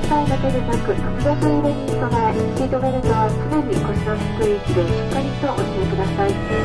着陸だけでなく、突然の揺れに備え、シートベルトは常に腰の低い位置でしっかりとお締めください。